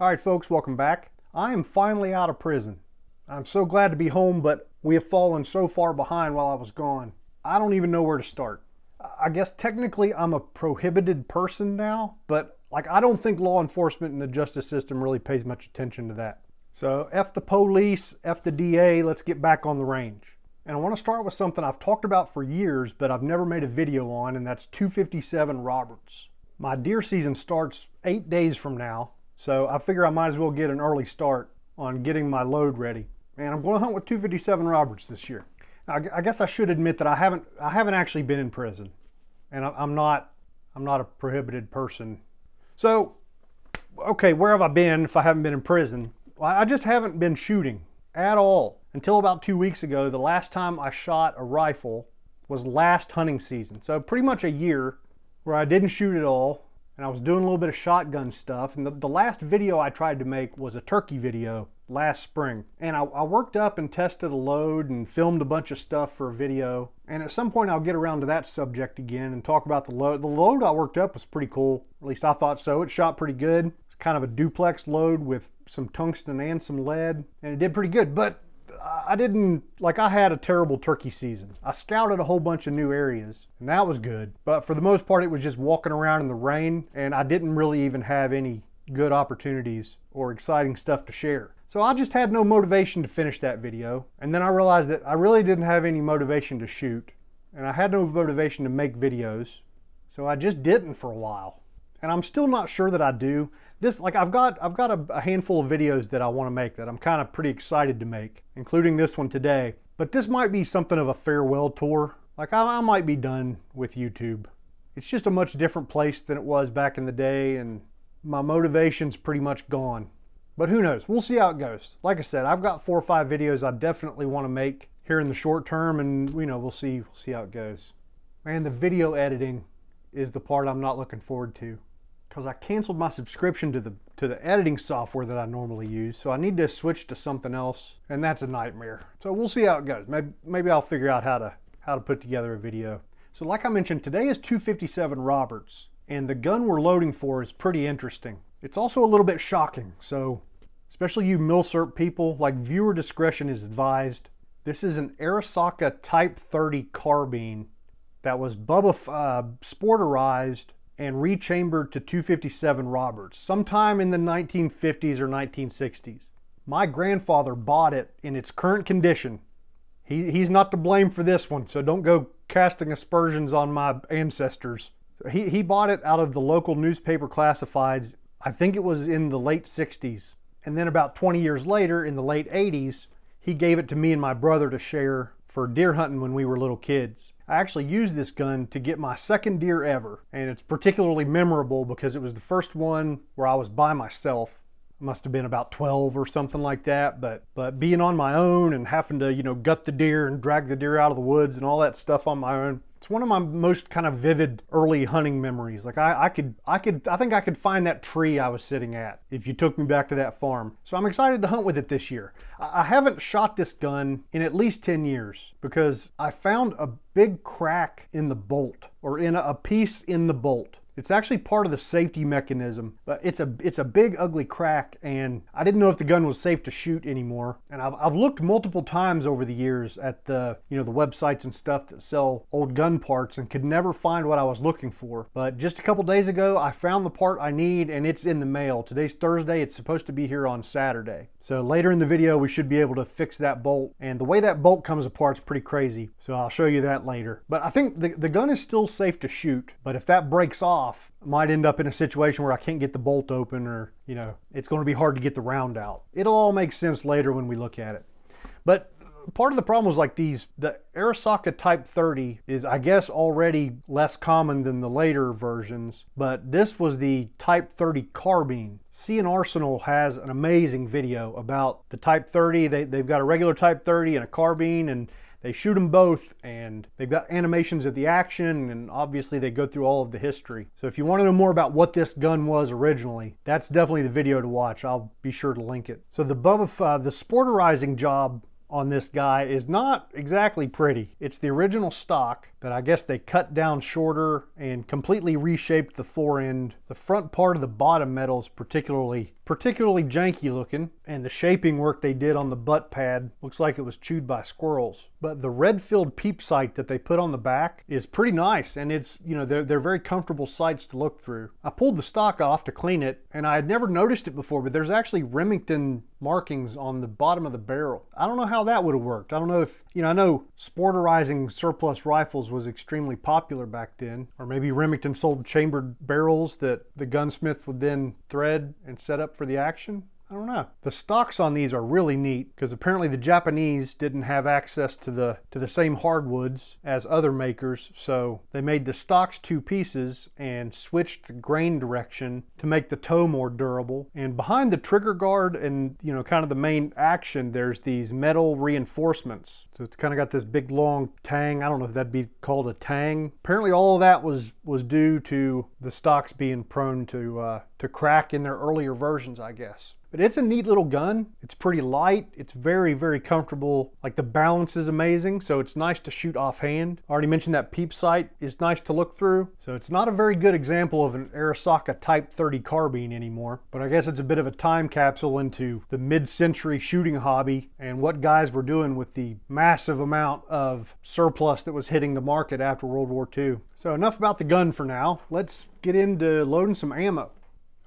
All right, folks, welcome back. I am finally out of prison. I'm so glad to be home, but we have fallen so far behind while I was gone. I don't even know where to start. I guess technically I'm a prohibited person now, but like I don't think law enforcement and the justice system really pays much attention to that. So F the police, F the DA, let's get back on the range. And I want to start with something I've talked about for years, but I've never made a video on, and that's 257 Roberts. My deer season starts eight days from now, so I figure I might as well get an early start on getting my load ready. And I'm going to hunt with 257 Roberts this year. I guess I should admit that I haven't I haven't actually been in prison, and I'm not I'm not a prohibited person. So, okay, where have I been if I haven't been in prison? Well, I just haven't been shooting at all until about two weeks ago. The last time I shot a rifle was last hunting season, so pretty much a year where I didn't shoot at all and I was doing a little bit of shotgun stuff. And the, the last video I tried to make was a turkey video last spring. And I, I, worked up and tested a load and filmed a bunch of stuff for a video. And at some point I'll get around to that subject again and talk about the load. The load I worked up was pretty cool. At least I thought so. It shot pretty good. It's kind of a duplex load with some tungsten and some lead. And it did pretty good. But I didn't, like I had a terrible turkey season. I scouted a whole bunch of new areas and that was good. But for the most part, it was just walking around in the rain and I didn't really even have any good opportunities or exciting stuff to share. So I just had no motivation to finish that video. And then I realized that I really didn't have any motivation to shoot and I had no motivation to make videos. So I just didn't for a while. And I'm still not sure that I do this like I've got I've got a, a handful of videos that I want to make that I'm kind of pretty excited to make, including this one today. But this might be something of a farewell tour. Like I, I might be done with YouTube. It's just a much different place than it was back in the day, and my motivation's pretty much gone. But who knows? We'll see how it goes. Like I said, I've got four or five videos I definitely want to make here in the short term, and you know we'll see we'll see how it goes. Man, the video editing is the part I'm not looking forward to because I canceled my subscription to the to the editing software that I normally use. So I need to switch to something else, and that's a nightmare. So we'll see how it goes. Maybe maybe I'll figure out how to how to put together a video. So like I mentioned, today is 257 Roberts, and the gun we're loading for is pretty interesting. It's also a little bit shocking, so especially you milsurp people, like viewer discretion is advised. This is an Arisaka Type 30 carbine that was Bubba uh, sporterized and rechambered to 257 Roberts sometime in the 1950s or 1960s. My grandfather bought it in its current condition. He, he's not to blame for this one, so don't go casting aspersions on my ancestors. He, he bought it out of the local newspaper classifieds. I think it was in the late 60s. And then about 20 years later, in the late 80s, he gave it to me and my brother to share for deer hunting when we were little kids. I actually used this gun to get my second deer ever, and it's particularly memorable because it was the first one where I was by myself. Must have been about 12 or something like that, but but being on my own and having to, you know, gut the deer and drag the deer out of the woods and all that stuff on my own it's one of my most kind of vivid early hunting memories. Like I, I could, I could, I think I could find that tree I was sitting at if you took me back to that farm. So I'm excited to hunt with it this year. I haven't shot this gun in at least 10 years because I found a big crack in the bolt or in a piece in the bolt. It's actually part of the safety mechanism, but it's a it's a big ugly crack and I didn't know if the gun was safe to shoot anymore. And I've, I've looked multiple times over the years at the, you know, the websites and stuff that sell old gun parts and could never find what I was looking for. But just a couple days ago, I found the part I need and it's in the mail. Today's Thursday, it's supposed to be here on Saturday. So later in the video, we should be able to fix that bolt. And the way that bolt comes apart is pretty crazy. So I'll show you that later. But I think the, the gun is still safe to shoot, but if that breaks off, off, might end up in a situation where I can't get the bolt open or, you know, it's going to be hard to get the round out. It'll all make sense later when we look at it. But part of the problem was like these, the Arisaka Type 30 is, I guess, already less common than the later versions, but this was the Type 30 carbine. C&Rsenal has an amazing video about the Type 30. They, they've got a regular Type 30 and a carbine, and they shoot them both and they've got animations of the action and obviously they go through all of the history. So if you want to know more about what this gun was originally, that's definitely the video to watch. I'll be sure to link it. So the Bubba, uh, the sporterizing job on this guy is not exactly pretty. It's the original stock that I guess they cut down shorter and completely reshaped the fore end. The front part of the bottom metal is particularly particularly janky looking and the shaping work they did on the butt pad looks like it was chewed by squirrels. But the red filled peep sight that they put on the back is pretty nice and it's, you know, they're, they're very comfortable sights to look through. I pulled the stock off to clean it and I had never noticed it before, but there's actually Remington markings on the bottom of the barrel. I don't know how that would have worked. I don't know if, you know, I know sporterizing surplus rifles was extremely popular back then, or maybe Remington sold chambered barrels that the gunsmith would then thread and set up for the action. I don't know. The stocks on these are really neat because apparently the Japanese didn't have access to the to the same hardwoods as other makers, so they made the stocks two pieces and switched the grain direction to make the toe more durable. And behind the trigger guard and you know kind of the main action, there's these metal reinforcements. So it's kind of got this big long tang. I don't know if that'd be called a tang. Apparently all of that was was due to the stocks being prone to uh, to crack in their earlier versions, I guess. But it's a neat little gun. It's pretty light. It's very, very comfortable. Like the balance is amazing, so it's nice to shoot offhand. I already mentioned that peep sight is nice to look through. So it's not a very good example of an Arisaka Type 30 carbine anymore, but I guess it's a bit of a time capsule into the mid-century shooting hobby and what guys were doing with the massive amount of surplus that was hitting the market after World War II. So enough about the gun for now. Let's get into loading some ammo.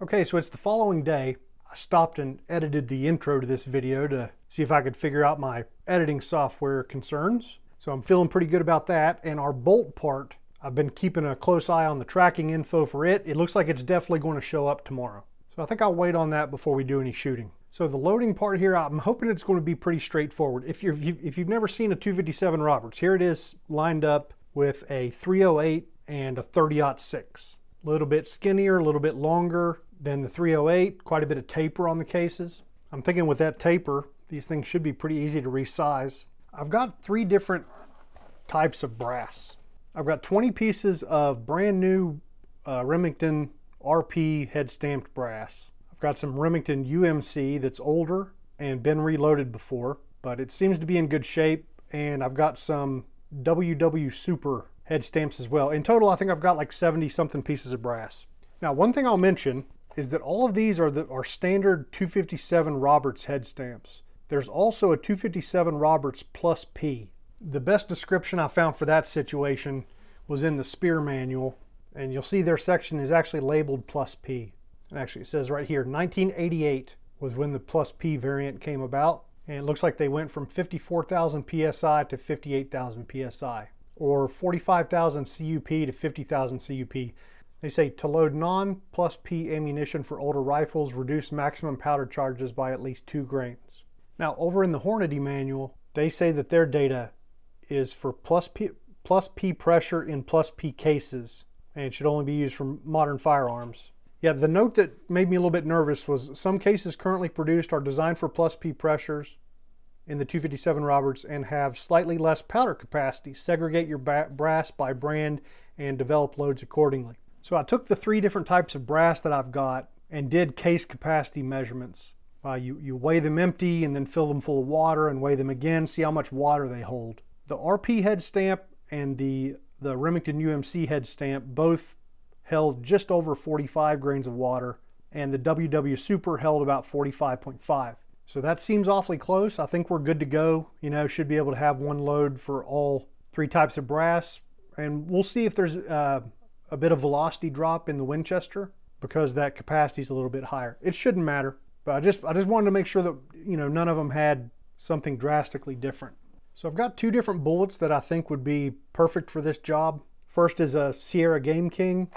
Okay, so it's the following day. I stopped and edited the intro to this video to see if I could figure out my editing software concerns. So I'm feeling pretty good about that. And our bolt part, I've been keeping a close eye on the tracking info for it. It looks like it's definitely going to show up tomorrow. So I think I'll wait on that before we do any shooting. So the loading part here, I'm hoping it's going to be pretty straightforward. If, you're, if you've never seen a 257 Roberts, here it is lined up with a 308 and a 30-06. A little bit skinnier, a little bit longer, then the 308, quite a bit of taper on the cases. I'm thinking with that taper, these things should be pretty easy to resize. I've got three different types of brass. I've got 20 pieces of brand new uh, Remington RP head stamped brass. I've got some Remington UMC that's older and been reloaded before, but it seems to be in good shape. And I've got some WW Super head stamps as well. In total, I think I've got like 70 something pieces of brass. Now, one thing I'll mention is that all of these are, the, are standard 257 Roberts head stamps. There's also a 257 Roberts plus P. The best description I found for that situation was in the Speer manual, and you'll see their section is actually labeled plus P. And actually it says right here, 1988 was when the plus P variant came about, and it looks like they went from 54,000 PSI to 58,000 PSI, or 45,000 CUP to 50,000 CUP. They say to load non plus P ammunition for older rifles, reduce maximum powder charges by at least two grains. Now, over in the Hornady manual, they say that their data is for plus P, plus P pressure in plus P cases, and it should only be used for modern firearms. Yeah, the note that made me a little bit nervous was some cases currently produced are designed for plus P pressures in the 257 Roberts and have slightly less powder capacity. Segregate your brass by brand and develop loads accordingly. So I took the three different types of brass that I've got and did case capacity measurements. Uh, you, you weigh them empty and then fill them full of water and weigh them again, see how much water they hold. The RP head stamp and the, the Remington UMC head stamp both held just over 45 grains of water and the WW Super held about 45.5. So that seems awfully close. I think we're good to go. You know, should be able to have one load for all three types of brass. And we'll see if there's uh, a bit of velocity drop in the Winchester because that capacity is a little bit higher. It shouldn't matter, but I just I just wanted to make sure that you know none of them had something drastically different. So I've got two different bullets that I think would be perfect for this job. First is a Sierra Game King.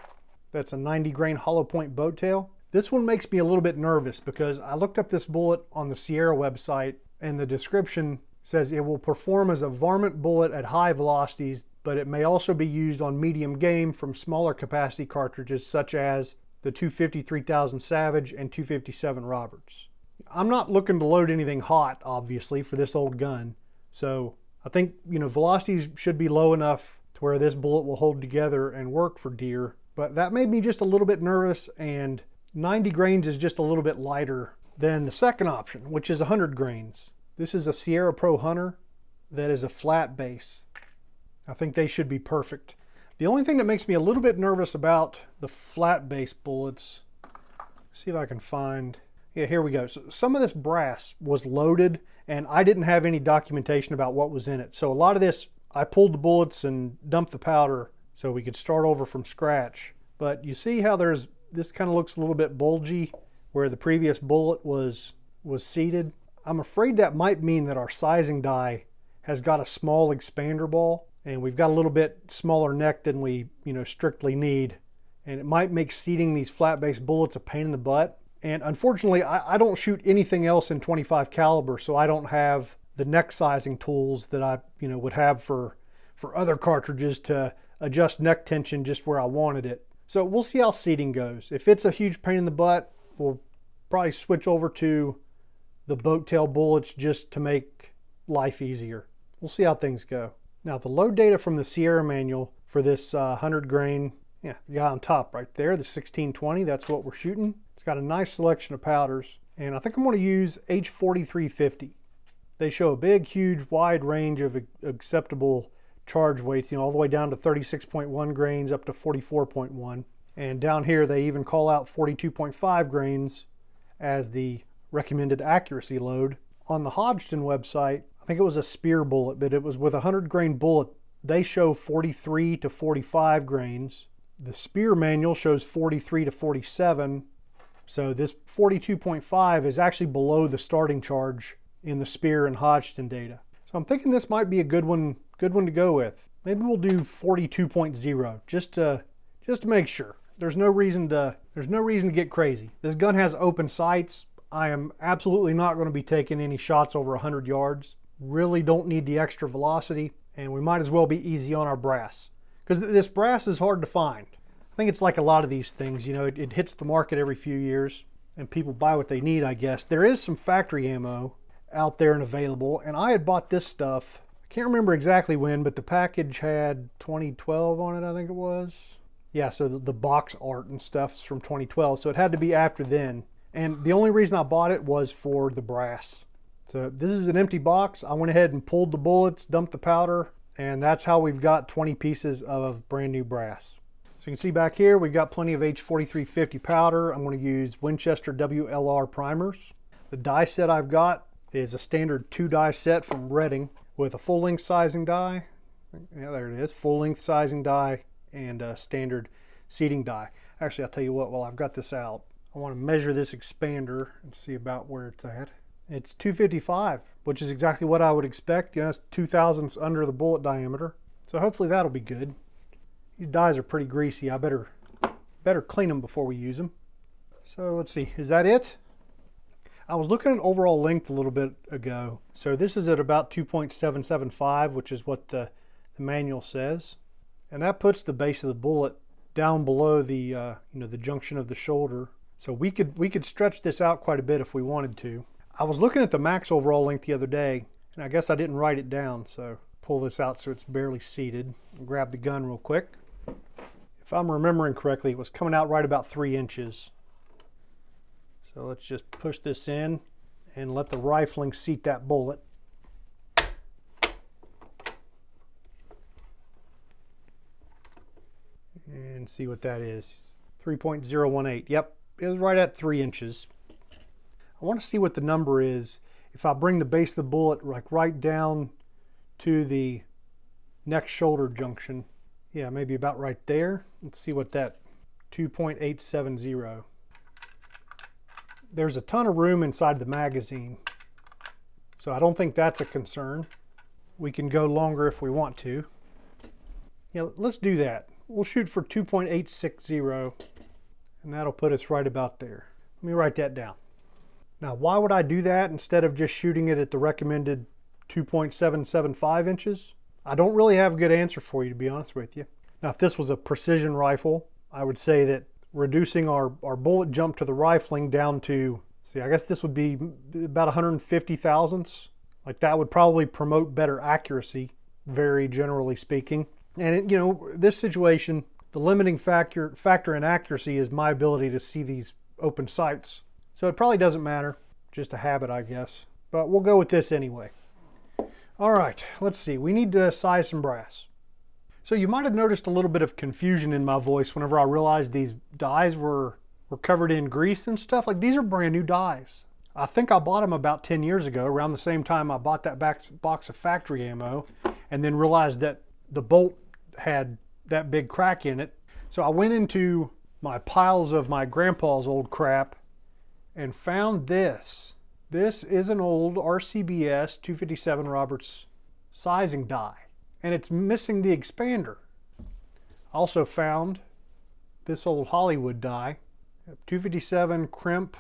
That's a 90 grain hollow point boat tail. This one makes me a little bit nervous because I looked up this bullet on the Sierra website and the description says it will perform as a varmint bullet at high velocities but it may also be used on medium game from smaller capacity cartridges such as the 250 3000 Savage and 257 Roberts. I'm not looking to load anything hot, obviously, for this old gun, so I think, you know, velocities should be low enough to where this bullet will hold together and work for deer, but that made me just a little bit nervous, and 90 grains is just a little bit lighter than the second option, which is 100 grains. This is a Sierra Pro Hunter that is a flat base. I think they should be perfect. The only thing that makes me a little bit nervous about the flat base bullets, see if I can find, yeah, here we go. So some of this brass was loaded and I didn't have any documentation about what was in it. So a lot of this, I pulled the bullets and dumped the powder so we could start over from scratch. But you see how there's, this kind of looks a little bit bulgy where the previous bullet was, was seated. I'm afraid that might mean that our sizing die has got a small expander ball and we've got a little bit smaller neck than we you know strictly need. And it might make seating these flat base bullets a pain in the butt. And unfortunately I, I, don't shoot anything else in 25 caliber so I don't have the neck sizing tools that I you know would have for for other cartridges to adjust neck tension just where I wanted it. So we'll see how seating goes. If it's a huge pain in the butt we'll probably switch over to the boat tail bullets just to make life easier. We'll see how things go. Now the load data from the Sierra manual for this uh, 100 grain, yeah, the guy on top right there, the 1620, that's what we're shooting. It's got a nice selection of powders and I think I'm going to use H4350. They show a big, huge, wide range of acceptable charge weights, you know, all the way down to 36.1 grains up to 44.1. And down here, they even call out 42.5 grains as the recommended accuracy load. On the Hodgdon website, think it was a Speer bullet, but it was with a 100 grain bullet. They show 43 to 45 grains. The Speer manual shows 43 to 47. So this 42.5 is actually below the starting charge in the Speer and Hodgdon data. So I'm thinking this might be a good one, good one to go with. Maybe we'll do 42.0 just to just to make sure. There's no reason to there's no reason to get crazy. This gun has open sights. I am absolutely not going to be taking any shots over 100 yards really don't need the extra velocity and we might as well be easy on our brass because this brass is hard to find. I think it's like a lot of these things, you know, it, it, hits the market every few years and people buy what they need, I guess. There is some factory ammo out there and available and I had bought this stuff, I can't remember exactly when, but the package had 2012 on it, I think it was. Yeah, so the, the box art and stuff's from 2012, so it had to be after then. And the only reason I bought it was for the brass. So uh, this is an empty box. I went ahead and pulled the bullets, dumped the powder, and that's how we've got 20 pieces of brand new brass. So you can see back here, we've got plenty of H4350 powder. I'm going to use Winchester WLR primers. The die set I've got is a standard two die set from Redding with a full length sizing die. Yeah, there it is, full length sizing die and a standard seating die. Actually, I'll tell you what, while I've got this out, I want to measure this expander and see about where it's at. It's 255, which is exactly what I would expect. You know, it's two thousandths under the bullet diameter. So hopefully that'll be good. These dies are pretty greasy. I better, better clean them before we use them. So let's see, is that it? I was looking at overall length a little bit ago. So this is at about 2.775, which is what the, the manual says. And that puts the base of the bullet down below the, uh, you know, the junction of the shoulder. So we could, we could stretch this out quite a bit if we wanted to. I was looking at the max overall length the other day, and I guess I didn't write it down, so pull this out so it's barely seated. Grab the gun real quick. If I'm remembering correctly, it was coming out right about three inches. So let's just push this in and let the rifling seat that bullet. And see what that is. 3.018. Yep, it was right at three inches. I want to see what the number is if I bring the base of the bullet like right down to the neck shoulder junction. Yeah, maybe about right there. Let's see what that 2.870. There's a ton of room inside the magazine, so I don't think that's a concern. We can go longer if we want to. Yeah, let's do that. We'll shoot for 2.860, and that'll put us right about there. Let me write that down. Now, why would I do that instead of just shooting it at the recommended 2.775 inches? I don't really have a good answer for you, to be honest with you. Now, if this was a precision rifle, I would say that reducing our, our bullet jump to the rifling down to, see, I guess this would be about 150 thousandths. Like that would probably promote better accuracy, very generally speaking. And it, you know, this situation, the limiting factor factor in accuracy is my ability to see these open sights so it probably doesn't matter, just a habit, I guess. but we'll go with this anyway. All right, let's see. We need to size some brass. So you might have noticed a little bit of confusion in my voice whenever I realized these dies were, were covered in grease and stuff. Like these are brand new dies. I think I bought them about 10 years ago, around the same time I bought that box of factory ammo, and then realized that the bolt had that big crack in it. So I went into my piles of my grandpa's old crap and found this. This is an old RCBS 257 Roberts sizing die and it's missing the expander. Also found this old Hollywood die, 257 crimp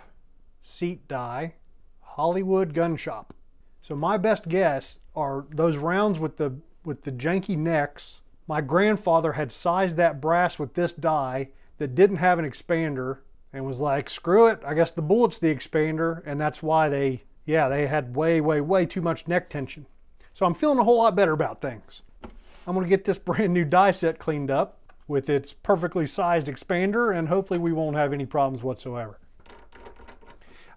seat die, Hollywood gun shop. So my best guess are those rounds with the with the janky necks. My grandfather had sized that brass with this die that didn't have an expander and was like, screw it, I guess the bullet's the expander, and that's why they, yeah, they had way, way, way too much neck tension. So I'm feeling a whole lot better about things. I'm to get this brand new die set cleaned up with its perfectly sized expander and hopefully we won't have any problems whatsoever.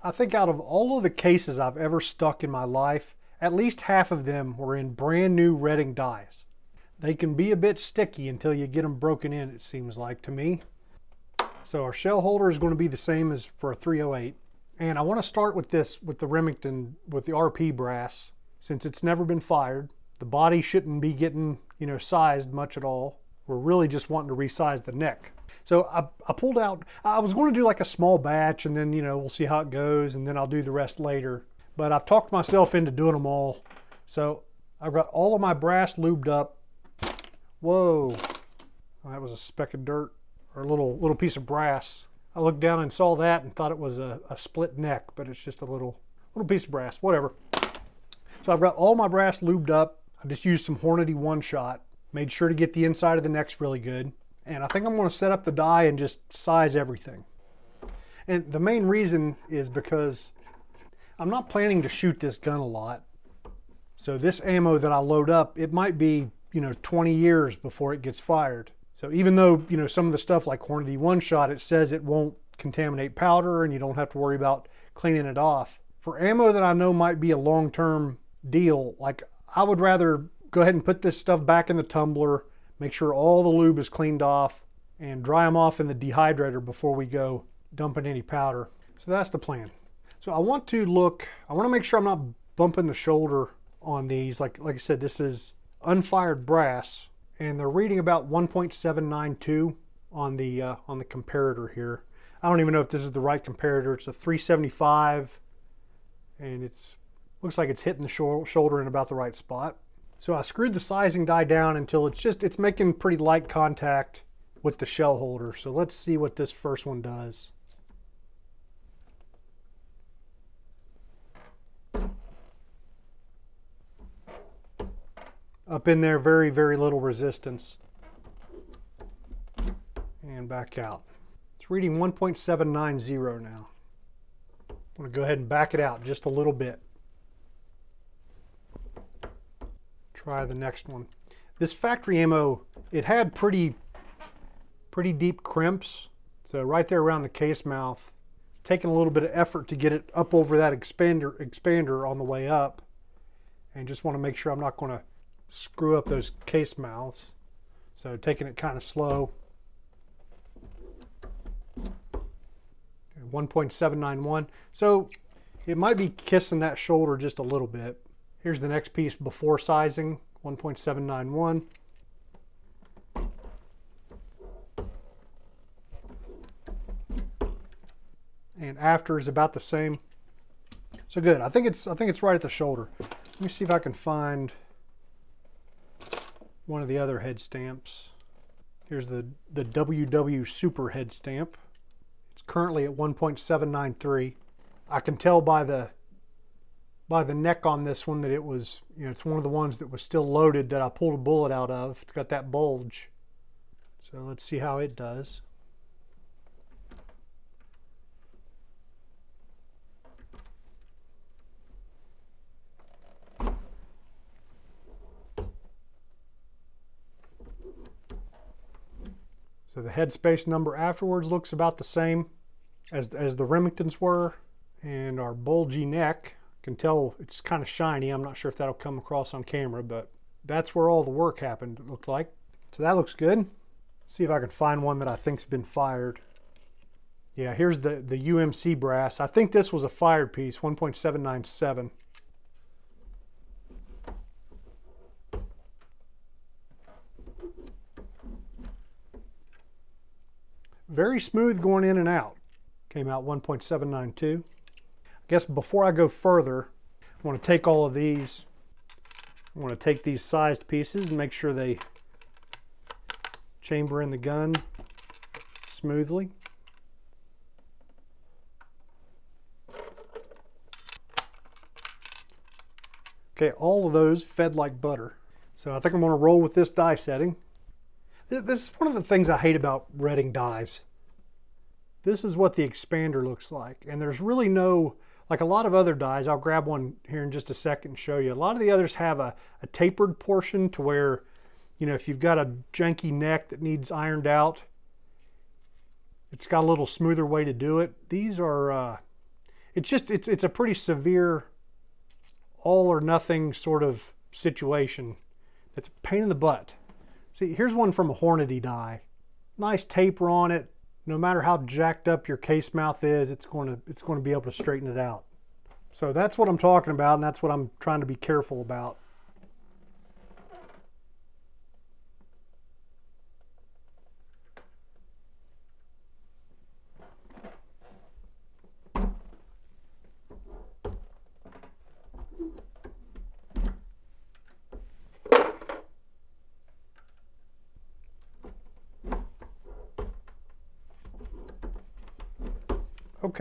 I think out of all of the cases I've ever stuck in my life, at least half of them were in brand new Redding dies. They can be a bit sticky until you get them broken in, it seems like to me. So our shell holder is going to be the same as for a 308. And I want to start with this, with the Remington, with the RP brass, since it's never been fired. The body shouldn't be getting, you know, sized much at all. We're really just wanting to resize the neck. So I, I pulled out, I was going to do like a small batch and then, you know, we'll see how it goes and then I'll do the rest later. But I've talked myself into doing them all. So I've got all of my brass lubed up. Whoa, that was a speck of dirt or a little, little piece of brass. I looked down and saw that and thought it was a, a split neck, but it's just a little, little piece of brass, whatever. So I've got all my brass lubed up. I just used some Hornady one shot. Made sure to get the inside of the necks really good. And I think I'm to set up the die and just size everything. And the main reason is because I'm not planning to shoot this gun a lot. So this ammo that I load up, it might be, you know, 20 years before it gets fired. So even though, you know, some of the stuff like Hornady one shot, it says it won't contaminate powder and you don't have to worry about cleaning it off. For ammo that I know might be a long-term deal, like I would rather go ahead and put this stuff back in the tumbler, make sure all the lube is cleaned off, and dry them off in the dehydrator before we go dumping any powder. So that's the plan. So I want to look, I want to make sure I'm not bumping the shoulder on these. Like, like I said, this is unfired brass, and they're reading about 1.792 on the uh, on the comparator here. I don't even know if this is the right comparator. It's a 375, and it's Looks like it's hitting the shoulder in about the right spot. So I screwed the sizing die down until it's just, it's making pretty light contact with the shell holder. So let's see what this first one does. Up in there, very, very little resistance. And back out. It's reading 1.790 now. I'm to go ahead and back it out just a little bit. try the next one. This factory ammo, it had pretty, pretty deep crimps. So right there around the case mouth, it's taking a little bit of effort to get it up over that expander, expander on the way up. And just want to make sure I'm not going to screw up those case mouths. So taking it kind of slow. 1.791. So it might be kissing that shoulder just a little bit. Here's the next piece before sizing, 1.791. And after is about the same. So good. I think it's I think it's right at the shoulder. Let me see if I can find one of the other head stamps. Here's the, the WW Super head stamp. It's currently at 1.793. I can tell by the by the neck on this one that it was, you know, it's one of the ones that was still loaded that I pulled a bullet out of. It's got that bulge. So let's see how it does. The headspace number afterwards looks about the same as, as the Remingtons were. And our bulgy neck can tell it's kind of shiny. I'm not sure if that'll come across on camera, but that's where all the work happened, it looked like. So that looks good. See if I can find one that I think's been fired. Yeah, here's the, the UMC brass. I think this was a fired piece, 1.797. Very smooth going in and out. Came out 1.792. I guess before I go further, I want to take all of these, I want to take these sized pieces and make sure they chamber in the gun smoothly. Okay, all of those fed like butter. So I think I'm going to roll with this die setting. This is one of the things I hate about Redding dies. This is what the expander looks like. And there's really no, like a lot of other dies, I'll grab one here in just a second and show you. A lot of the others have a, a tapered portion to where, you know, if you've got a janky neck that needs ironed out, it's got a little smoother way to do it. These are, uh, it's just, it's, it's a pretty severe all or nothing sort of situation. It's a pain in the butt. See, here's one from a Hornady die. Nice taper on it. No matter how jacked up your case mouth is, it's going to it's going to be able to straighten it out. So that's what I'm talking about, and that's what I'm trying to be careful about.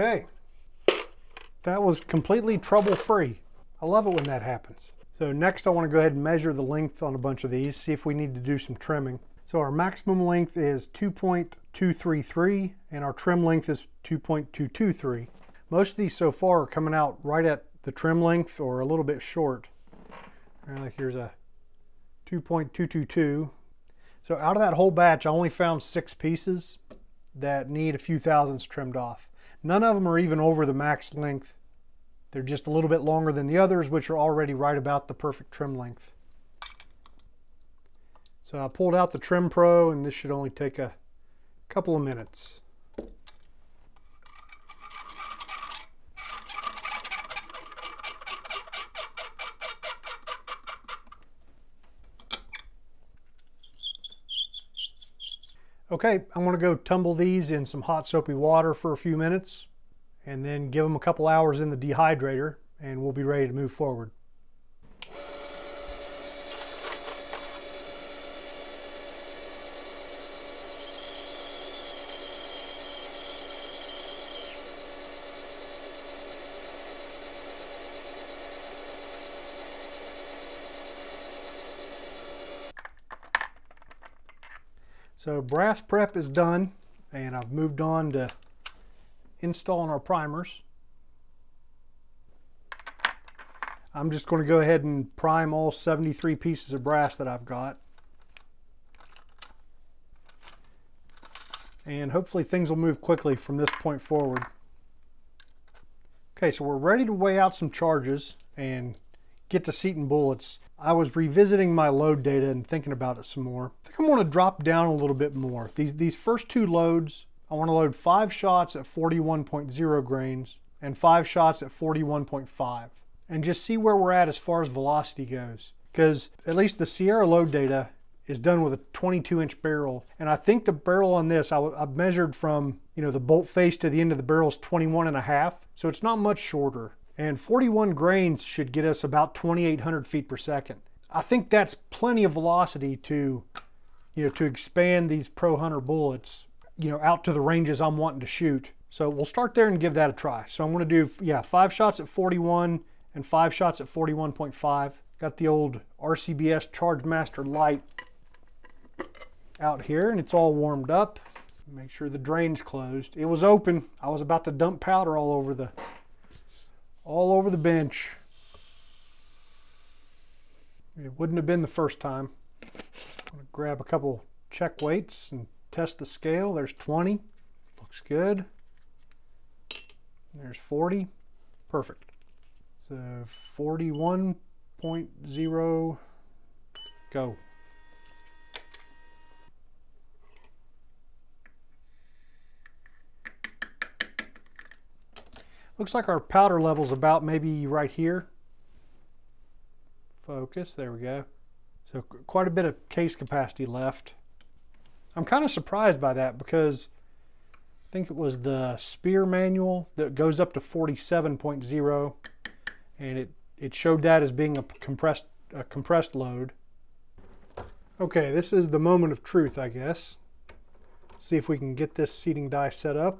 Okay. That was completely trouble-free. I love it when that happens. So next I want to go ahead and measure the length on a bunch of these, see if we need to do some trimming. So our maximum length is 2.233 and our trim length is 2.223. Most of these so far are coming out right at the trim length or a little bit short. Like here's a 2.222. So out of that whole batch, I only found six pieces that need a few thousandths trimmed off. None of them are even over the max length. They're just a little bit longer than the others, which are already right about the perfect trim length. So I pulled out the Trim Pro, and this should only take a couple of minutes. Okay, I'm to go tumble these in some hot soapy water for a few minutes and then give them a couple hours in the dehydrator and we'll be ready to move forward. So brass prep is done and I've moved on to installing our primers. I'm just going to go ahead and prime all 73 pieces of brass that I've got. And hopefully things will move quickly from this point forward. Okay, so we're ready to weigh out some charges and get to seat and bullets. I was revisiting my load data and thinking about it some more. I think I'm to drop down a little bit more. These, these first two loads, I want to load five shots at 41.0 grains and five shots at 41.5 and just see where we're at as far as velocity goes. Because at least the Sierra load data is done with a 22 inch barrel. And I think the barrel on this, I, have measured from, you know, the bolt face to the end of the barrel is 21 and a half. So it's not much shorter. And 41 grains should get us about 2,800 feet per second. I think that's plenty of velocity to, you know, to expand these Pro Hunter bullets, you know, out to the ranges I'm wanting to shoot. So we'll start there and give that a try. So I'm to do, yeah, five shots at 41 and five shots at 41.5. Got the old RCBS Charge Master light out here and it's all warmed up. Make sure the drain's closed. It was open. I was about to dump powder all over the all over the bench. It wouldn't have been the first time. I'm going to grab a couple check weights and test the scale. There's 20. Looks good. There's 40. Perfect. So 41.0, go. Looks like our powder level's about maybe right here. Focus, there we go. So quite a bit of case capacity left. I'm kind of surprised by that because I think it was the Speer manual that goes up to 47.0 and it, it showed that as being a compressed, a compressed load. Okay, this is the moment of truth, I guess. See if we can get this seating die set up.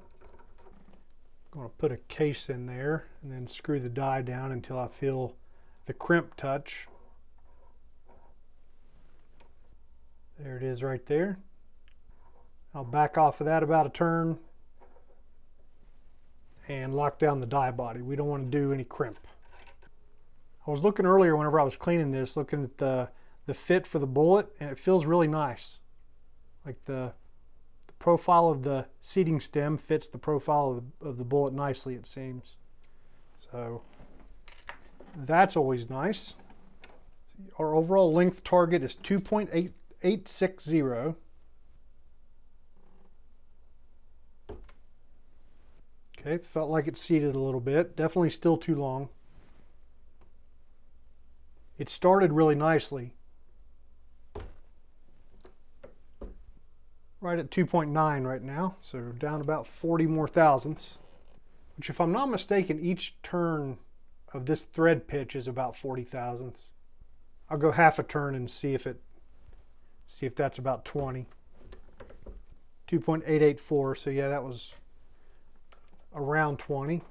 I'm going to put a case in there and then screw the die down until I feel the crimp touch. There it is right there. I'll back off of that about a turn and lock down the die body. We don't want to do any crimp. I was looking earlier whenever I was cleaning this, looking at the, the fit for the bullet, and it feels really nice. Like the profile of the seating stem fits the profile of the, of the bullet nicely, it seems. So that's always nice. Our overall length target is 2.860. Okay, felt like it seated a little bit. Definitely still too long. It started really nicely. Right at 2.9 right now, so down about 40 more thousandths, which if I'm not mistaken, each turn of this thread pitch is about 40 thousandths. I'll go half a turn and see if it, see if that's about 20. 2.884, so yeah, that was around 20.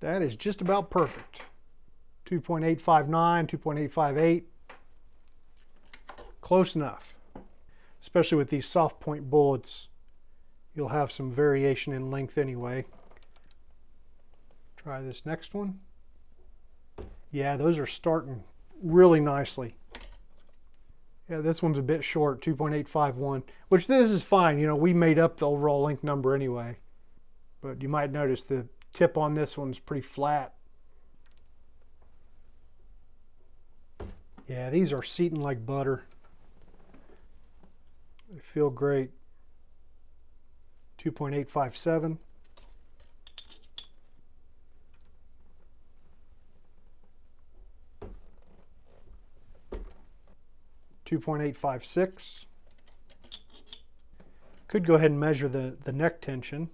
That is just about perfect. 2.859, 2.858. Close enough. Especially with these soft point bullets, you'll have some variation in length anyway. Try this next one. Yeah, those are starting really nicely. Yeah, this one's a bit short, 2.851, which this is fine. You know, we made up the overall length number anyway. But you might notice the tip on this one's pretty flat. Yeah, these are seating like butter. They feel great. 2.857. Two point eight five six. Could go ahead and measure the, the neck tension.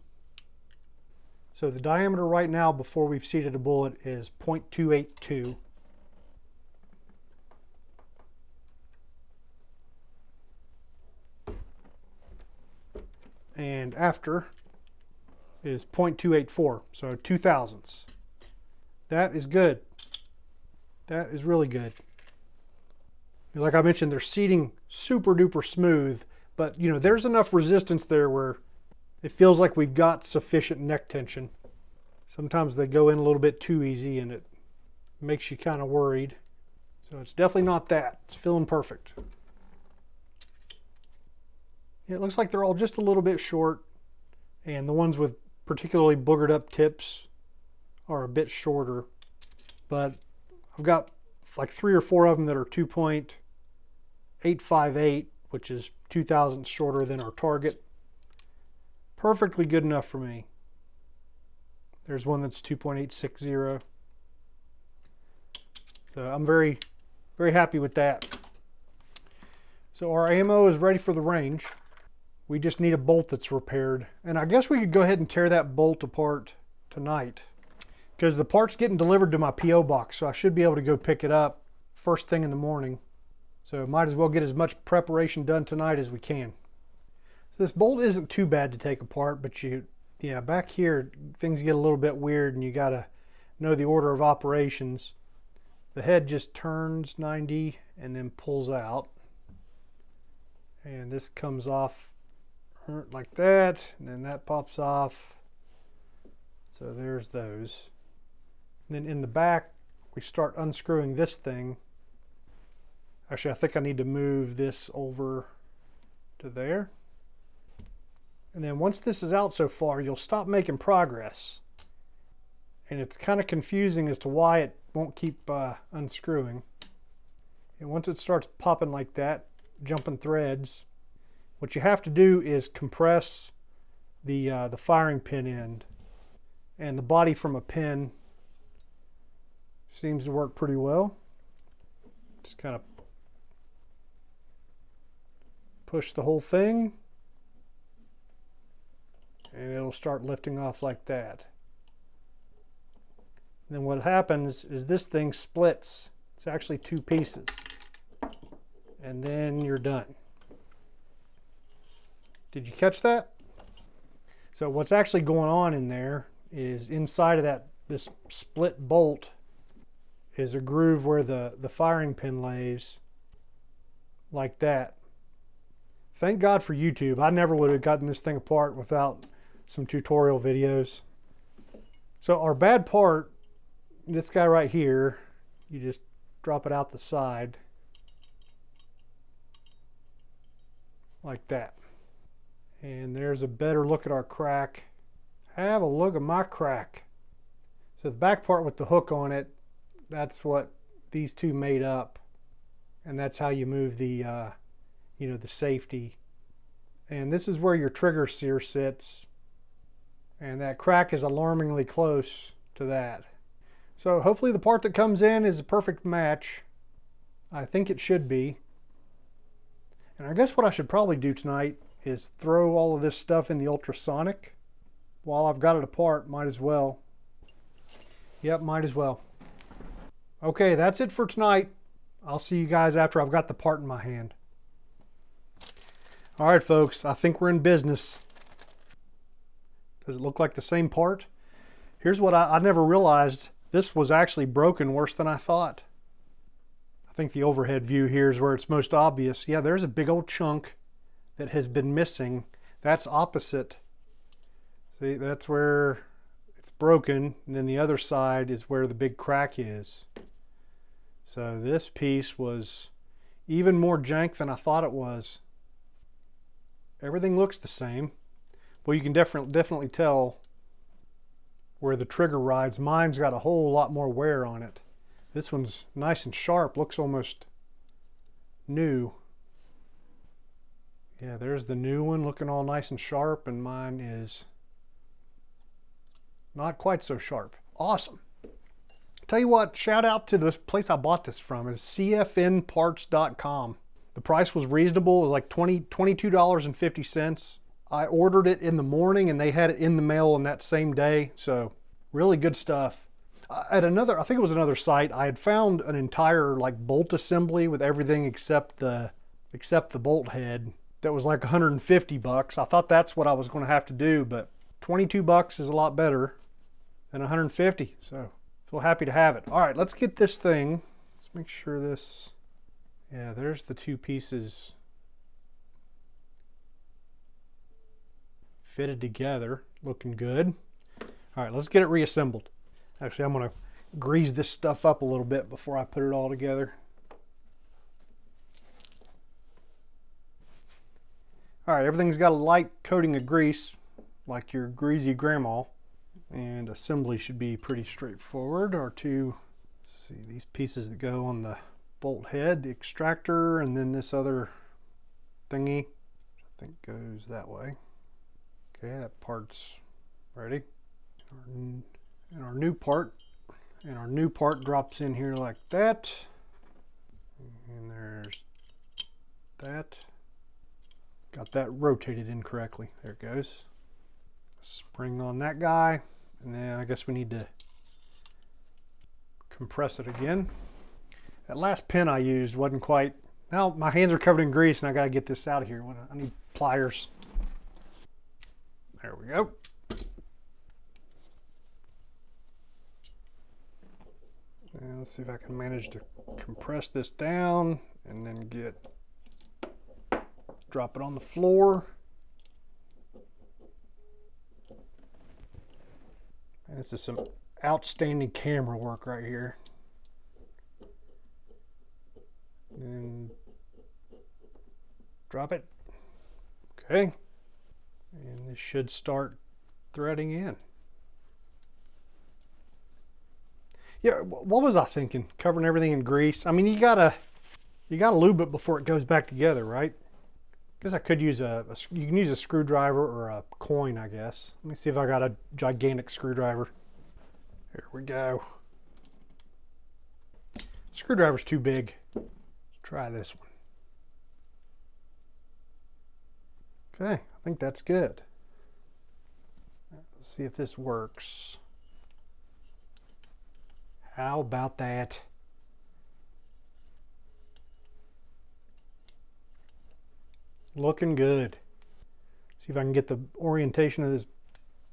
So the diameter right now before we've seated a bullet is 0.282. and after is 0.284, so two thousandths. That is good. That is really good. Like I mentioned, they're seating super duper smooth, but you know, there's enough resistance there where it feels like we've got sufficient neck tension. Sometimes they go in a little bit too easy and it makes you kind of worried. So it's definitely not that. It's feeling perfect. It looks like they're all just a little bit short and the ones with particularly boogered up tips are a bit shorter. But I've got like three or four of them that are 2.858 which is two thousandths shorter than our target. Perfectly good enough for me. There's one that's 2.860 so I'm very very happy with that. So our ammo is ready for the range we just need a bolt that's repaired. And I guess we could go ahead and tear that bolt apart tonight because the part's getting delivered to my P.O. box, so I should be able to go pick it up first thing in the morning. So might as well get as much preparation done tonight as we can. So this bolt isn't too bad to take apart, but you, yeah, back here things get a little bit weird and you gotta know the order of operations. The head just turns 90 and then pulls out. And this comes off like that, and then that pops off. So there's those. And then in the back, we start unscrewing this thing. Actually, I think I need to move this over to there. And then once this is out so far, you'll stop making progress. And it's kind of confusing as to why it won't keep uh, unscrewing. And once it starts popping like that, jumping threads, what you have to do is compress the, uh, the firing pin end. And the body from a pin seems to work pretty well. Just kind of push the whole thing and it'll start lifting off like that. Then what happens is this thing splits. It's actually two pieces. And then you're done. Did you catch that? So what's actually going on in there is inside of that this split bolt is a groove where the, the firing pin lays like that. Thank God for YouTube. I never would have gotten this thing apart without some tutorial videos. So our bad part, this guy right here, you just drop it out the side like that. And there's a better look at our crack. Have a look at my crack. So the back part with the hook on it, that's what these two made up. And that's how you move the, uh, you know, the safety. And this is where your trigger sear sits. And that crack is alarmingly close to that. So hopefully the part that comes in is a perfect match. I think it should be. And I guess what I should probably do tonight is throw all of this stuff in the ultrasonic. While I've got it apart, might as well. Yep, might as well. Okay, that's it for tonight. I'll see you guys after I've got the part in my hand. All right, folks, I think we're in business. Does it look like the same part? Here's what I, I never realized. This was actually broken worse than I thought. I think the overhead view here is where it's most obvious. Yeah, there's a big old chunk that has been missing. That's opposite. See, that's where it's broken. And then the other side is where the big crack is. So this piece was even more jank than I thought it was. Everything looks the same. Well, you can definitely definitely tell where the trigger rides. Mine's got a whole lot more wear on it. This one's nice and sharp, looks almost new. Yeah, there's the new one looking all nice and sharp, and mine is not quite so sharp. Awesome. Tell you what, shout out to this place I bought this from is cfnparts.com. The price was reasonable. It was like 20, $22.50. I ordered it in the morning and they had it in the mail on that same day. So really good stuff. Uh, at another, I think it was another site, I had found an entire like bolt assembly with everything except the except the bolt head that was like 150 bucks. I thought that's what I was going to have to do, but 22 bucks is a lot better than 150. So feel happy to have it. All right, let's get this thing. Let's make sure this, yeah, there's the two pieces fitted together, looking good. All right, let's get it reassembled. Actually, I'm gonna grease this stuff up a little bit before I put it all together. All right, everything's got a light coating of grease, like your greasy grandma. And assembly should be pretty straightforward. Our two, see these pieces that go on the bolt head, the extractor, and then this other thingy, I think goes that way. Okay, that part's ready. And our new part, and our new part drops in here like that. And there's that. Got that rotated incorrectly. There it goes. Spring on that guy. And then I guess we need to compress it again. That last pin I used wasn't quite, now my hands are covered in grease and I gotta get this out of here. I need pliers. There we go. And let's see if I can manage to compress this down and then get, drop it on the floor. And this is some outstanding camera work right here. And drop it. Okay. And this should start threading in. Yeah, what was I thinking? Covering everything in grease. I mean, you gotta, you gotta lube it before it goes back together, right? Guess I could use a, a, you can use a screwdriver or a coin, I guess. Let me see if I got a gigantic screwdriver. Here we go. Screwdriver's too big. Let's try this one. Okay, I think that's good. Let's see if this works. How about that? Looking good. See if I can get the orientation of this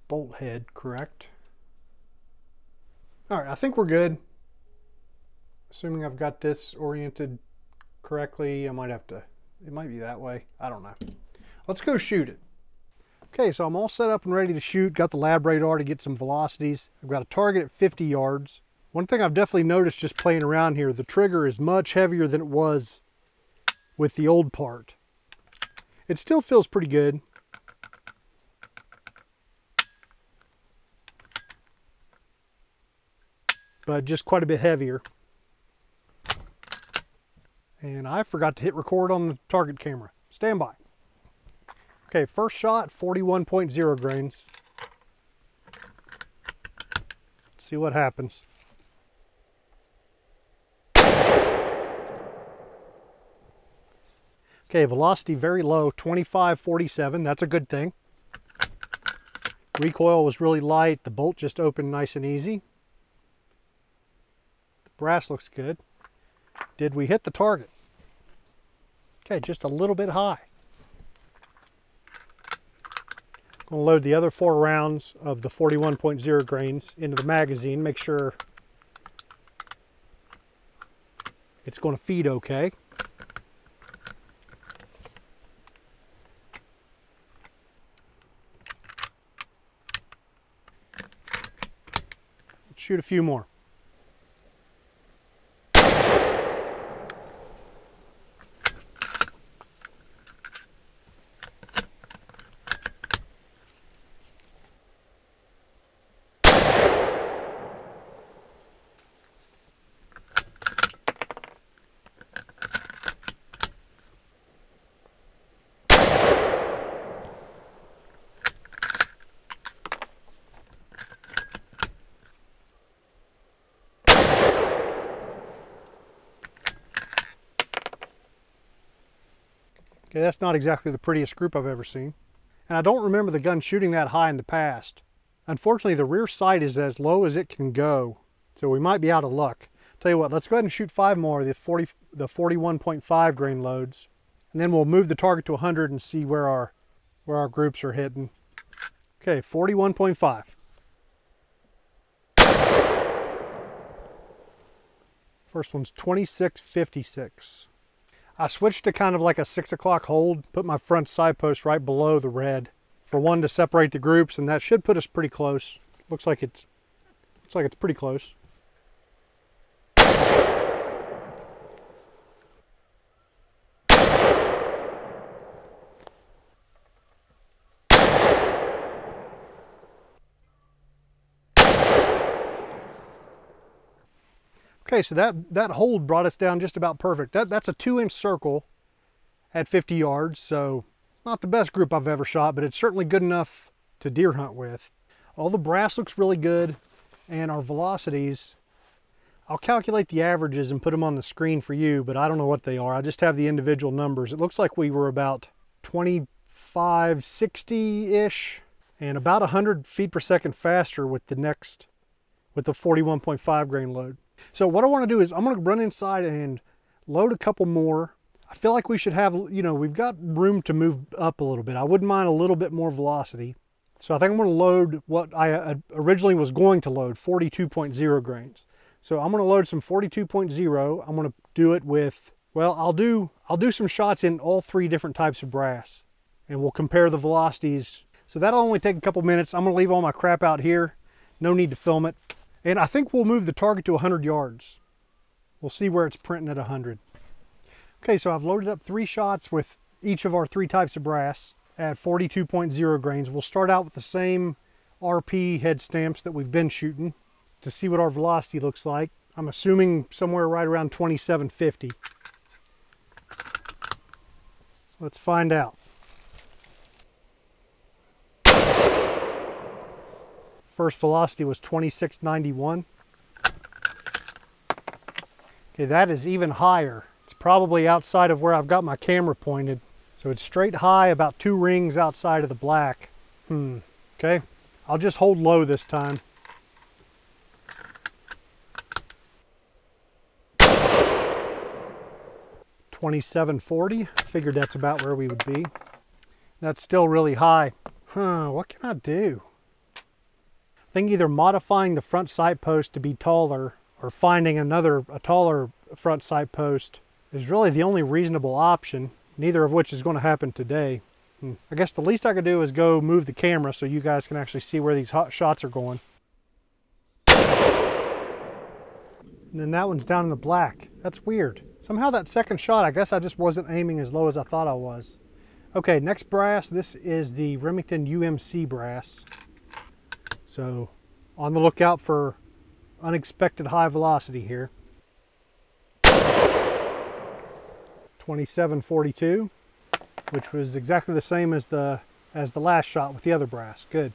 bolt head correct. All right, I think we're good. Assuming I've got this oriented correctly, I might have to, it might be that way. I don't know. Let's go shoot it. Okay, so I'm all set up and ready to shoot. Got the lab radar to get some velocities. I've got a target at 50 yards. One thing I've definitely noticed just playing around here, the trigger is much heavier than it was with the old part. It still feels pretty good. But just quite a bit heavier. And I forgot to hit record on the target camera. Stand by. Okay, first shot, 41.0 grains. Let's see what happens. Okay, velocity very low, 25.47. That's a good thing. Recoil was really light. The bolt just opened nice and easy. The brass looks good. Did we hit the target? Okay, just a little bit high. I'm to load the other four rounds of the 41.0 grains into the magazine. Make sure it's going to feed okay. Shoot a few more. Okay, that's not exactly the prettiest group I've ever seen. And I don't remember the gun shooting that high in the past. Unfortunately, the rear sight is as low as it can go, so we might be out of luck. Tell you what, let's go ahead and shoot five more, the 40, the 41.5 grain loads, and then we'll move the target to 100 and see where our, where our groups are hitting. Okay, 41.5. First one's 2656. I switched to kind of like a six o'clock hold, put my front side post right below the red for one to separate the groups, and that should put us pretty close. Looks like it's looks like it's pretty close. Okay, so that, that hold brought us down just about perfect. That, that's a two inch circle at 50 yards, so it's not the best group I've ever shot, but it's certainly good enough to deer hunt with. All the brass looks really good, and our velocities, I'll calculate the averages and put them on the screen for you, but I don't know what they are. I just have the individual numbers. It looks like we were about 25, 60-ish, and about 100 feet per second faster with the next, with the 41.5 grain load. So what I want to do is I'm going to run inside and load a couple more. I feel like we should have, you know, we've got room to move up a little bit. I wouldn't mind a little bit more velocity. So I think I'm going to load what I uh, originally was going to load, 42.0 grains. So I'm going to load some 42.0. I'm going to do it with, well, I'll do, I'll do some shots in all three different types of brass and we'll compare the velocities. So that'll only take a couple minutes. I'm going to leave all my crap out here. No need to film it. And I think we'll move the target to 100 yards. We'll see where it's printing at 100. Okay, so I've loaded up three shots with each of our three types of brass. at 42.0 grains. We'll start out with the same RP head stamps that we've been shooting to see what our velocity looks like. I'm assuming somewhere right around 2750. Let's find out. First velocity was 2691. Okay, that is even higher. It's probably outside of where I've got my camera pointed. So it's straight high about two rings outside of the black. Hmm, okay. I'll just hold low this time. Twenty-seven forty. Figured that's about where we would be. That's still really high. Huh, what can I do? I think either modifying the front sight post to be taller or finding another, a taller front sight post is really the only reasonable option, neither of which is going to happen today. Hmm. I guess the least I could do is go move the camera so you guys can actually see where these hot shots are going. And then that one's down in the black. That's weird. Somehow that second shot, I guess I just wasn't aiming as low as I thought I was. Okay, next brass. This is the Remington UMC brass. So on the lookout for unexpected high velocity here. 2742, which was exactly the same as the as the last shot with the other brass. Good.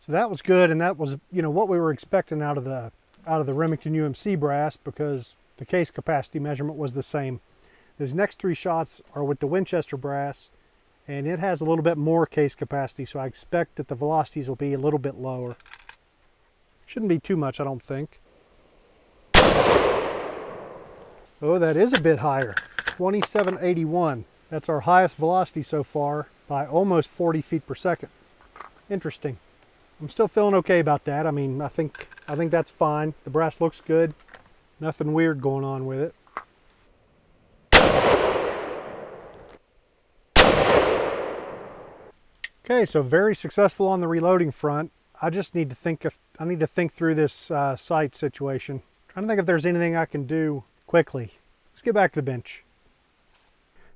So that was good, and that was you know what we were expecting out of the out of the Remington UMC brass because the case capacity measurement was the same. These next three shots are with the Winchester brass, and it has a little bit more case capacity, so I expect that the velocities will be a little bit lower. Shouldn't be too much, I don't think. Oh, that is a bit higher. 2781. That's our highest velocity so far by almost 40 feet per second. Interesting. I'm still feeling okay about that. I mean, I think I think that's fine. The brass looks good. Nothing weird going on with it. Okay, so very successful on the reloading front. I just need to think if I need to think through this uh, sight situation. I'm trying to think if there's anything I can do quickly. Let's get back to the bench.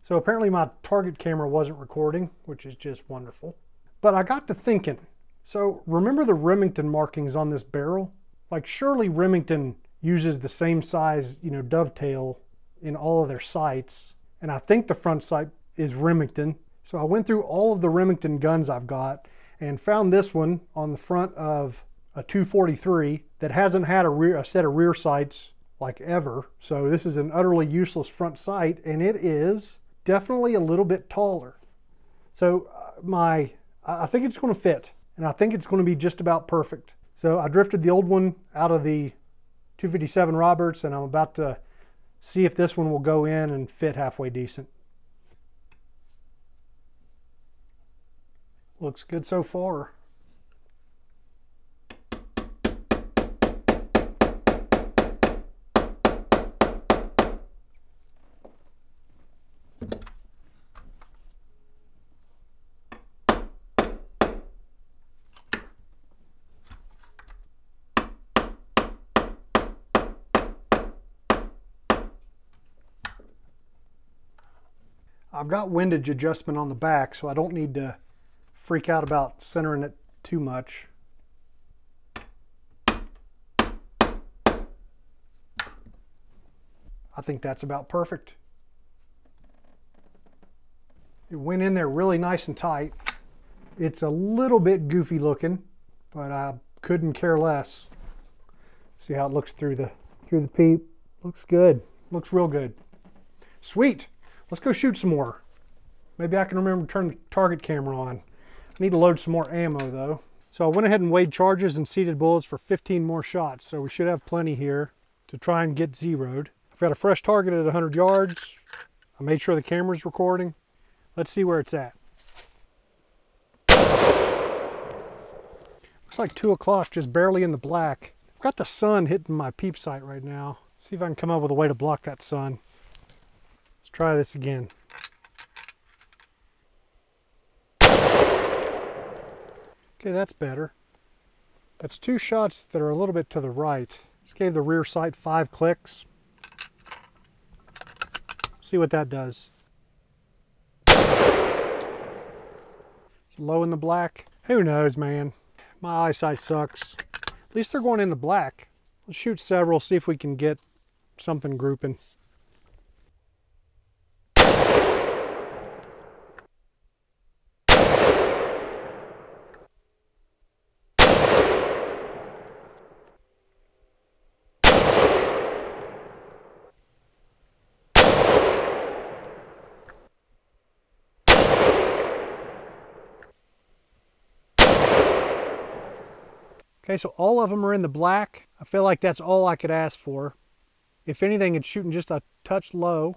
So apparently my target camera wasn't recording, which is just wonderful. But I got to thinking, so remember the Remington markings on this barrel? Like surely Remington uses the same size, you know, dovetail in all of their sights. And I think the front sight is Remington. So I went through all of the Remington guns I've got and found this one on the front of a 243 that hasn't had a, rear, a set of rear sights like ever. So this is an utterly useless front sight and it is definitely a little bit taller. So uh, my, I think it's going to fit and I think it's going to be just about perfect. So I drifted the old one out of the 257 Roberts and I'm about to see if this one will go in and fit halfway decent. Looks good so far. I've got windage adjustment on the back, so I don't need to freak out about centering it too much. I think that's about perfect. It went in there really nice and tight. It's a little bit goofy looking, but I couldn't care less. See how it looks through the through the peep. Looks good. Looks real good. Sweet. Let's go shoot some more. Maybe I can remember to turn the target camera on. Need to load some more ammo though. So I went ahead and weighed charges and seated bullets for 15 more shots. So we should have plenty here to try and get zeroed. I've got a fresh target at 100 yards. I made sure the camera's recording. Let's see where it's at. Looks like 2 o'clock, just barely in the black. I've got the sun hitting my peep sight right now. See if I can come up with a way to block that sun. Let's try this again. Okay, that's better. That's two shots that are a little bit to the right. Just gave the rear sight five clicks. See what that does. It's low in the black. Who knows, man? My eyesight sucks. At least they're going in the black. Let's shoot several, see if we can get something grouping. Okay, so all of them are in the black. I feel like that's all I could ask for. If anything, it's shooting just a touch low.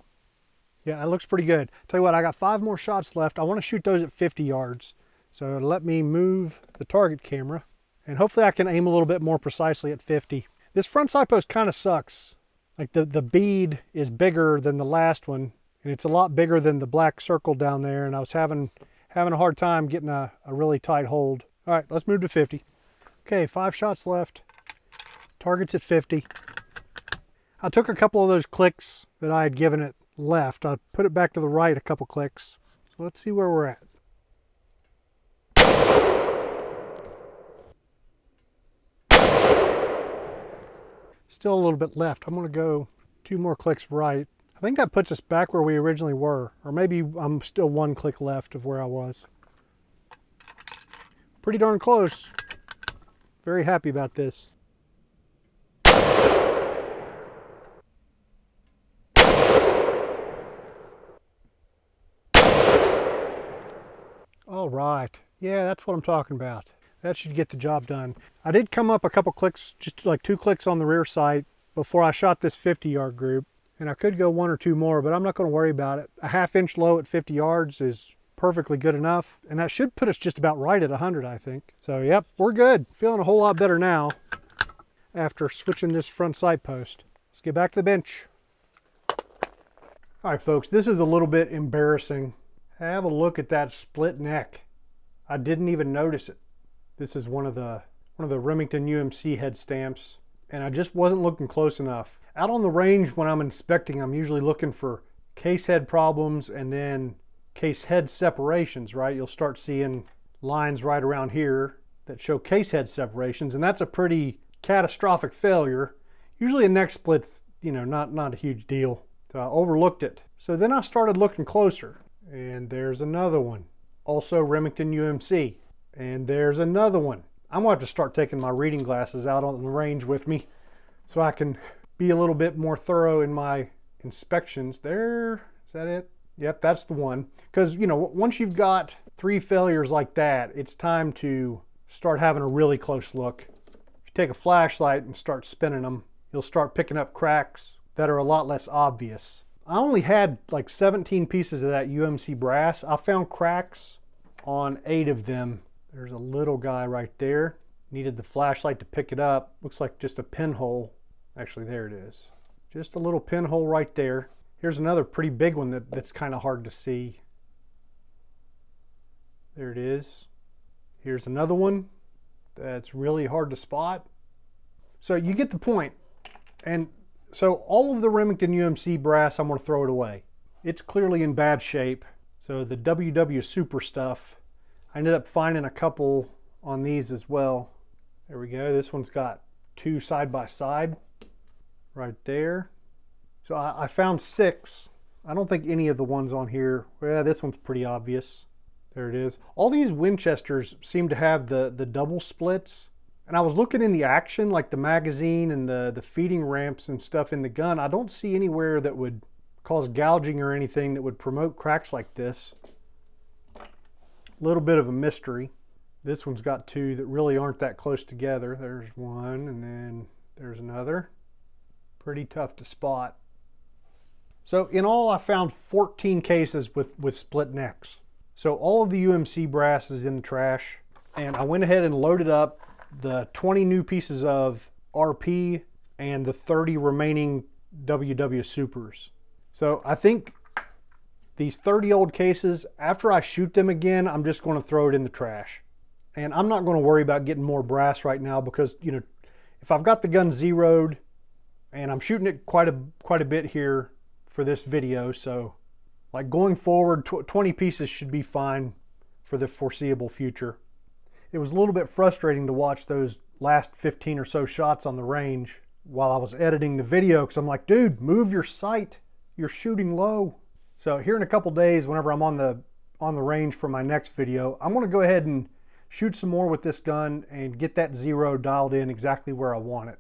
Yeah, it looks pretty good. Tell you what, I got five more shots left. I want to shoot those at 50 yards. So let me move the target camera and hopefully I can aim a little bit more precisely at 50. This front sight post kind of sucks. Like the, the bead is bigger than the last one and it's a lot bigger than the black circle down there and I was having having a hard time getting a, a really tight hold. All right, let's move to 50. Okay, five shots left. Target's at 50. I took a couple of those clicks that I had given it left. I put it back to the right a couple clicks. So let's see where we're at. Still a little bit left. I'm going to go two more clicks right. I think that puts us back where we originally were. Or maybe I'm still one click left of where I was. Pretty darn close. Very happy about this. All right. Yeah, that's what I'm talking about. That should get the job done. I did come up a couple clicks, just like two clicks on the rear sight before I shot this 50 yard group. And I could go one or two more, but I'm not going to worry about it. A half inch low at 50 yards is perfectly good enough. And that should put us just about right at 100, I think. So, yep, we're good. Feeling a whole lot better now after switching this front sight post. Let's get back to the bench. All right, folks, this is a little bit embarrassing. Have a look at that split neck. I didn't even notice it. This is one of the one of the Remington UMC head stamps, and I just wasn't looking close enough. Out on the range when I'm inspecting, I'm usually looking for case head problems and then case head separations, right? You'll start seeing lines right around here that show case head separations, and that's a pretty catastrophic failure. Usually a neck split's, you know, not, not a huge deal. So I overlooked it. So then I started looking closer, and there's another one. Also Remington UMC. And there's another one. I'm gonna have to start taking my reading glasses out on the range with me so I can be a little bit more thorough in my inspections. There, is that it? Yep, that's the one. Because, you know, once you've got three failures like that, it's time to start having a really close look. If you take a flashlight and start spinning them, you'll start picking up cracks that are a lot less obvious. I only had like 17 pieces of that UMC brass. I found cracks on eight of them. There's a little guy right there. Needed the flashlight to pick it up. Looks like just a pinhole. Actually, there it is. Just a little pinhole right there. Here's another pretty big one that, that's kind of hard to see. There it is. Here's another one that's really hard to spot. So you get the point. And so all of the Remington UMC brass, I'm to throw it away. It's clearly in bad shape. So the WW Super stuff, I ended up finding a couple on these as well. There we go. This one's got two side by side right there. So I, I, found six. I don't think any of the ones on here, well, this one's pretty obvious. There it is. All these Winchesters seem to have the, the double splits. And I was looking in the action, like the magazine and the, the feeding ramps and stuff in the gun. I don't see anywhere that would cause gouging or anything that would promote cracks like this. A little bit of a mystery. This one's got two that really aren't that close together. There's one and then there's another. Pretty tough to spot. So in all, I found 14 cases with, with split necks. So all of the UMC brass is in the trash. And I went ahead and loaded up the 20 new pieces of RP and the 30 remaining WW Supers. So I think these 30 old cases, after I shoot them again, I'm just going to throw it in the trash. And I'm not going to worry about getting more brass right now because, you know, if I've got the gun zeroed and I'm shooting it quite a quite a bit here for this video. So, like going forward, 20 pieces should be fine for the foreseeable future. It was a little bit frustrating to watch those last 15 or so shots on the range while I was editing the video because I'm like, dude, move your sight. You're shooting low. So here in a couple days, whenever I'm on the on the range for my next video, I'm to go ahead and shoot some more with this gun and get that zero dialed in exactly where I want it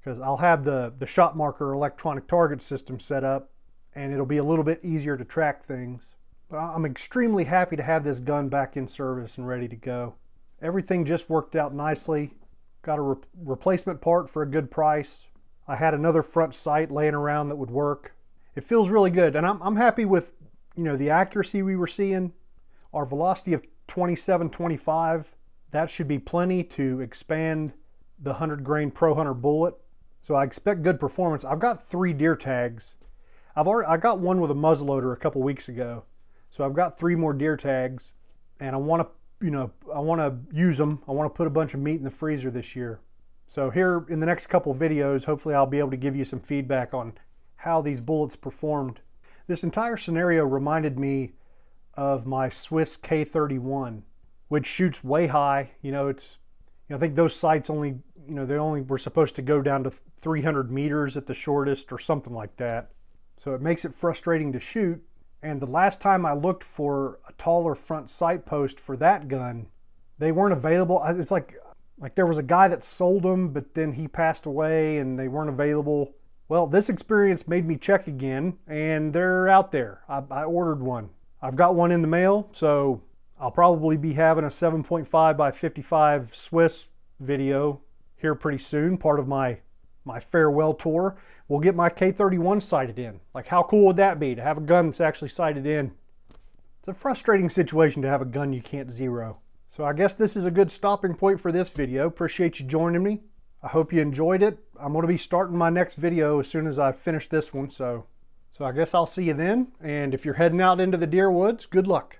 because I'll have the, the shot marker electronic target system set up and it'll be a little bit easier to track things. But I'm extremely happy to have this gun back in service and ready to go. Everything just worked out nicely. Got a re replacement part for a good price. I had another front sight laying around that would work. It feels really good and I'm, I'm happy with you know the accuracy we were seeing. Our velocity of 27, 25, that should be plenty to expand the 100 grain Pro Hunter bullet so I expect good performance. I've got three deer tags. I've already, I got one with a muzzleloader a couple weeks ago. So I've got three more deer tags and I want to, you know, I want to use them. I want to put a bunch of meat in the freezer this year. So here in the next couple videos, hopefully I'll be able to give you some feedback on how these bullets performed. This entire scenario reminded me of my Swiss K31, which shoots way high. You know, it's, you know, I think those sights only you know, they only were supposed to go down to 300 meters at the shortest or something like that. So it makes it frustrating to shoot. And the last time I looked for a taller front sight post for that gun, they weren't available. It's like like there was a guy that sold them, but then he passed away and they weren't available. Well, this experience made me check again, and they're out there. I, I ordered one. I've got one in the mail, so I'll probably be having a 7.5 by 55 Swiss video here pretty soon, part of my, my farewell tour. We'll get my K31 sighted in. Like how cool would that be to have a gun that's actually sighted in? It's a frustrating situation to have a gun you can't zero. So I guess this is a good stopping point for this video. Appreciate you joining me. I hope you enjoyed it. I'm going to be starting my next video as soon as I finish this one. So, so I guess I'll see you then. And if you're heading out into the deer woods, good luck.